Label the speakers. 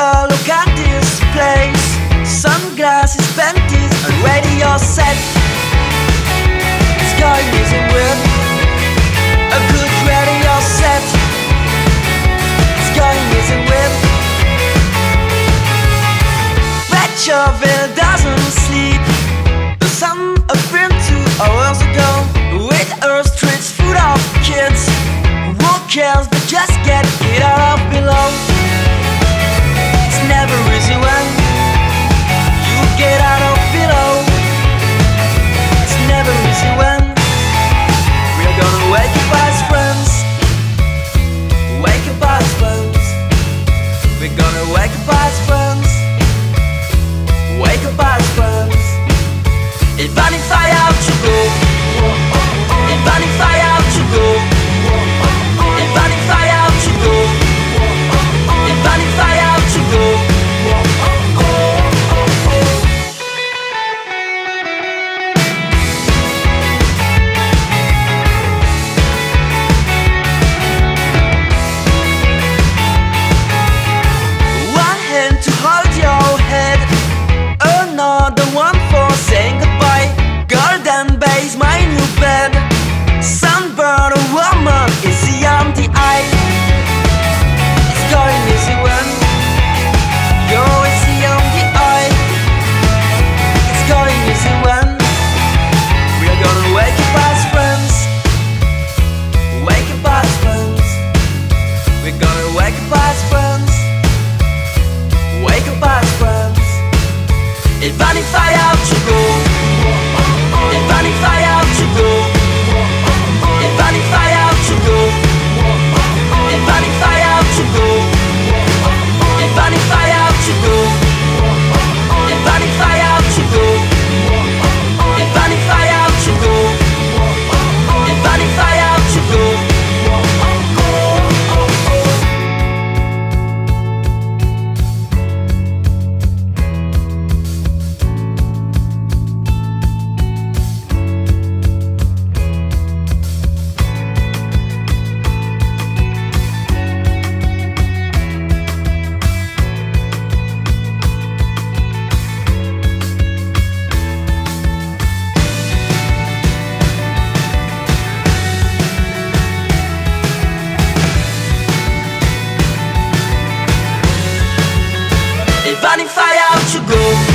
Speaker 1: girl, look at this place. Sunglasses, panties, a radio set. Sky music with a good radio set. Sky music with. Paceville doesn't sleep. The sun appeared two hours ago with her streets full of kids. Who cares? But just get it out of below never is you Bonfire fire to go. broke